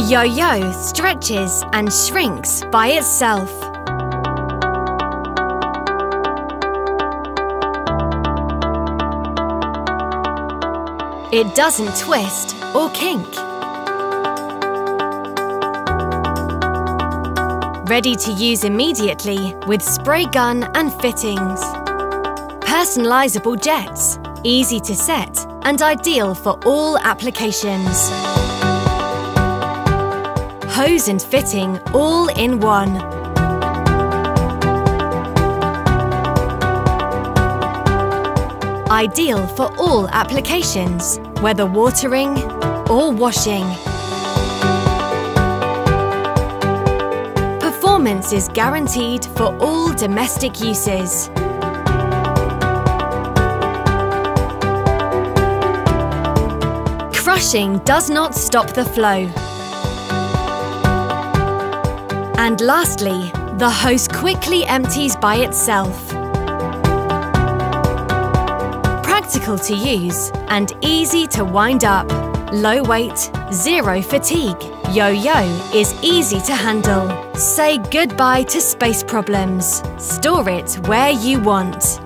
Yo-Yo stretches and shrinks by itself. It doesn't twist or kink. Ready to use immediately with spray gun and fittings. Personalisable jets, easy to set and ideal for all applications. Hose and fitting all in one. Ideal for all applications, whether watering or washing. Performance is guaranteed for all domestic uses. Crushing does not stop the flow. And lastly, the hose quickly empties by itself. Practical to use and easy to wind up. Low weight, zero fatigue. Yo-Yo is easy to handle. Say goodbye to space problems. Store it where you want.